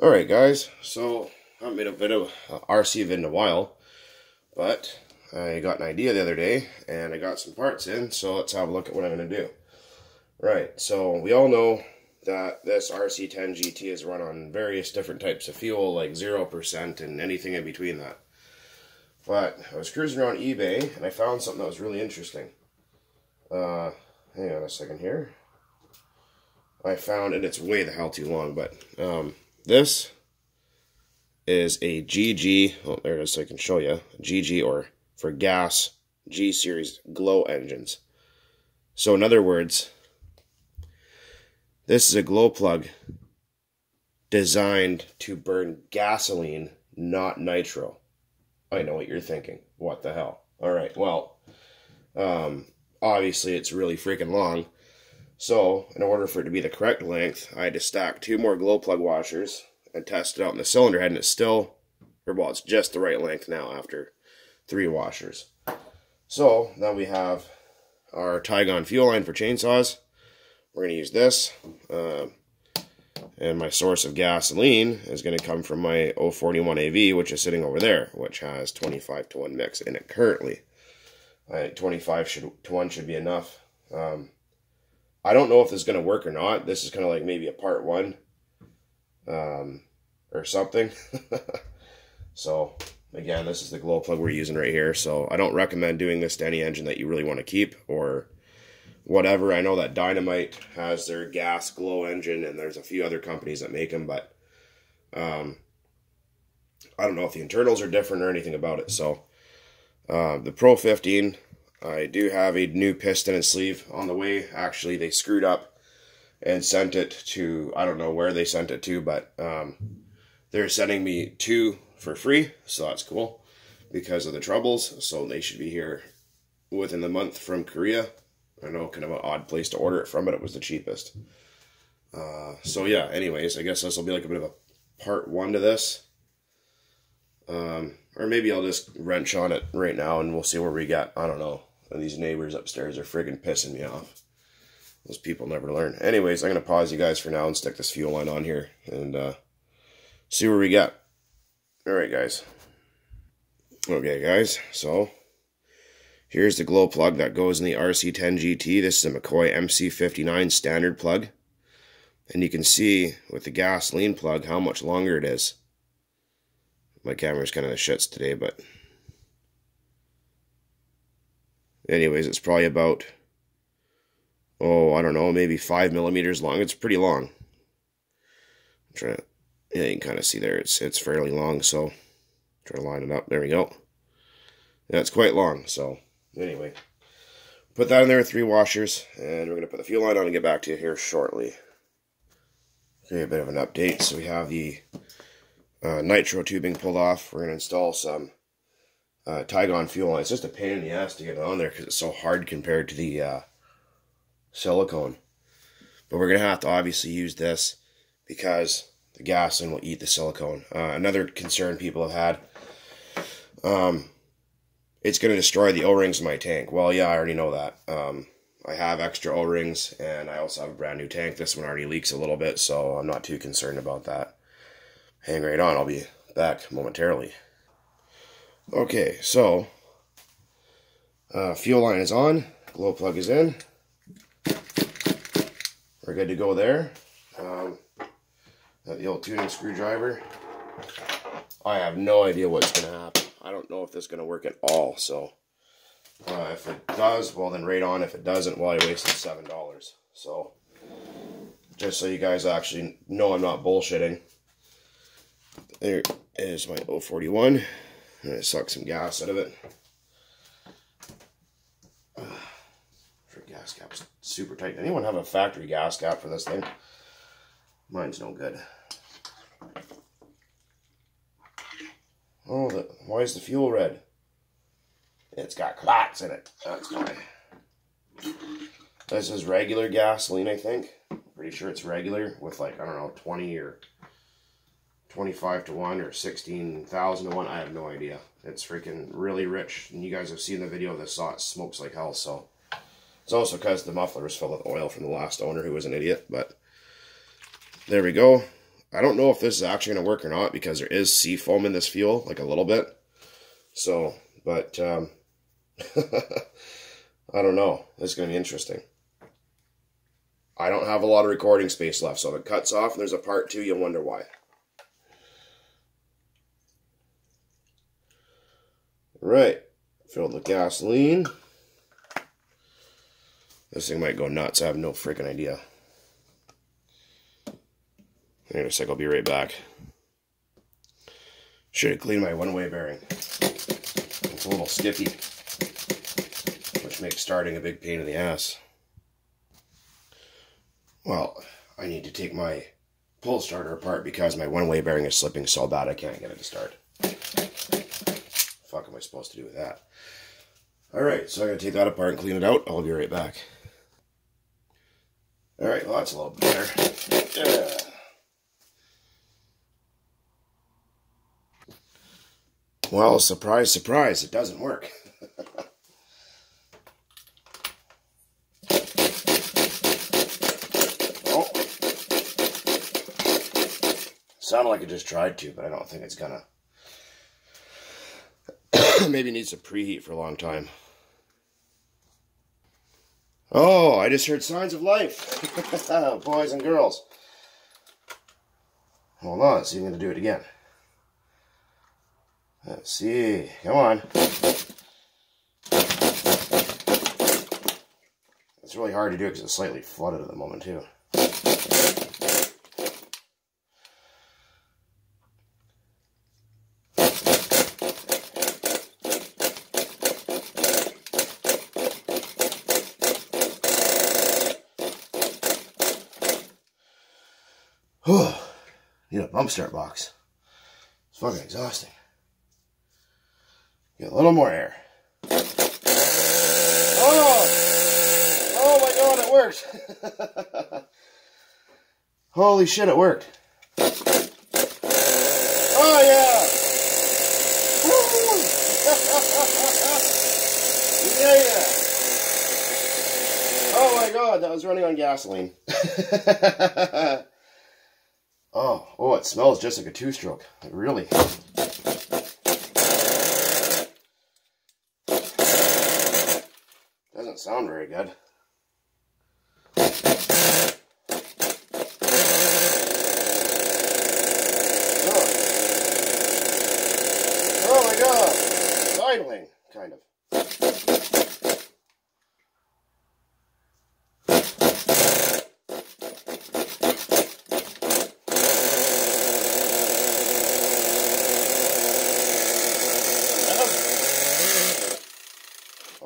Alright guys, so I haven't made a video, uh, RC in a while, but I got an idea the other day, and I got some parts in, so let's have a look at what I'm going to do. Right, so we all know that this RC10 GT is run on various different types of fuel, like 0% and anything in between that. But I was cruising around eBay, and I found something that was really interesting. Uh, hang on a second here. I found, and it's way the hell too long, but um, this is a GG, oh, there it is, so I can show you, GG, or for gas, G-Series glow engines. So in other words, this is a glow plug designed to burn gasoline, not nitro. I know what you're thinking. What the hell? All right, well, um, obviously it's really freaking long. So, in order for it to be the correct length, I had to stack two more glow plug washers and test it out in the cylinder head, and it's still, or well, it's just the right length now after three washers. So, then we have our Tygon fuel line for chainsaws. We're going to use this. Uh, and my source of gasoline is going to come from my 041 AV, which is sitting over there, which has 25 to 1 mix in it currently. I think 25 should, to 1 should be enough. Um, I don't know if this is going to work or not. This is kind of like maybe a part one um, or something. so, again, this is the glow plug we're using right here. So, I don't recommend doing this to any engine that you really want to keep or whatever. I know that Dynamite has their gas glow engine, and there's a few other companies that make them, but um, I don't know if the internals are different or anything about it. So, uh, the Pro 15 I do have a new piston and sleeve on the way. Actually, they screwed up and sent it to, I don't know where they sent it to, but um, they're sending me two for free, so that's cool because of the troubles. So they should be here within the month from Korea. I know, kind of an odd place to order it from, but it was the cheapest. Uh, so yeah, anyways, I guess this will be like a bit of a part one to this. Um, or maybe I'll just wrench on it right now and we'll see where we get. I don't know. And these neighbors upstairs are friggin' pissing me off. Those people never learn. Anyways, I'm going to pause you guys for now and stick this fuel line on here and uh, see where we get. Alright, guys. Okay, guys. So, here's the glow plug that goes in the RC10 GT. This is a McCoy MC59 standard plug. And you can see with the gasoline plug how much longer it is. My camera's kind of shits today, but anyways, it's probably about, oh, I don't know, maybe five millimeters long. It's pretty long. I'm trying to, yeah, you can kind of see there. It's it's fairly long, so try to line it up. There we go. Yeah, it's quite long. So anyway, put that in there three washers, and we're gonna put the fuel line on and get back to you here shortly. Okay, a bit of an update. So we have the uh, nitro tubing pulled off. We're gonna install some uh, Tygon fuel line. It's just a pain in the ass to get on there because it's so hard compared to the uh, silicone. But we're going to have to obviously use this because the gasoline will eat the silicone. Uh, another concern people have had, um, it's going to destroy the O-rings in my tank. Well, yeah, I already know that. Um, I have extra O-rings and I also have a brand new tank. This one already leaks a little bit, so I'm not too concerned about that. Hang right on, I'll be back momentarily. Okay, so uh, fuel line is on, glow plug is in. We're good to go there. Um, the old tuning screwdriver. I have no idea what's going to happen. I don't know if this is going to work at all. So uh, if it does, well then right on. If it doesn't, well I wasted $7. So just so you guys actually know I'm not bullshitting. There is my 041. To suck some gas out of it. for gas cap's super tight. Anyone have a factory gas cap for this thing? Mine's no good. Oh, the, why is the fuel red? It's got clots in it. That's why. This is regular gasoline, I think. Pretty sure it's regular with like, I don't know, 20 or 25 to 1 or 16,000 to 1. I have no idea. It's freaking really rich. And you guys have seen the video of this saw. It smokes like hell. So it's also because the muffler was filled with oil from the last owner who was an idiot. But there we go. I don't know if this is actually going to work or not because there is sea foam in this fuel, like a little bit. So, but um, I don't know. It's going to be interesting. I don't have a lot of recording space left, so if it cuts off and there's a part two, you'll wonder why. Right, fill the gasoline. This thing might go nuts. I have no freaking idea. On a sec, I'll be right back. Should have cleaned my one-way bearing. It's a little sticky, which makes starting a big pain in the ass. Well, I need to take my pull starter apart because my one-way bearing is slipping so bad I can't get it to start. Fuck am I supposed to do with that? Alright, so I'm going to take that apart and clean it out. I'll be right back. Alright, well that's a little better. Yeah. Well, surprise, surprise, it doesn't work. oh. Sounded like it just tried to, but I don't think it's gonna. Maybe needs to preheat for a long time. Oh, I just heard signs of life. Boys and girls. Hold on, see if I'm going to do it again. Let's see. Come on. It's really hard to do because it's slightly flooded at the moment, too. Need a bump start box. It's fucking exhausting. Get a little more air. Oh! Oh my god, it worked! Holy shit, it worked. Oh yeah! yeah! yeah! Oh my god, that was running on gasoline. oh, oh, it smells just like a two-stroke. Really. Doesn't sound very good. Oh, oh my god! Sidling, kind of.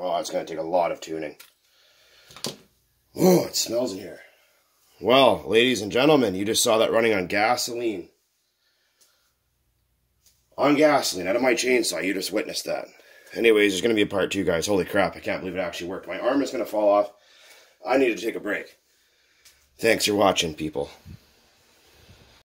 Oh, it's going to take a lot of tuning. Oh, it smells in here. Well, ladies and gentlemen, you just saw that running on gasoline. On gasoline, out of my chainsaw. You just witnessed that. Anyways, there's going to be a part two, guys. Holy crap, I can't believe it actually worked. My arm is going to fall off. I need to take a break. Thanks for watching, people.